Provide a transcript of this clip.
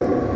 you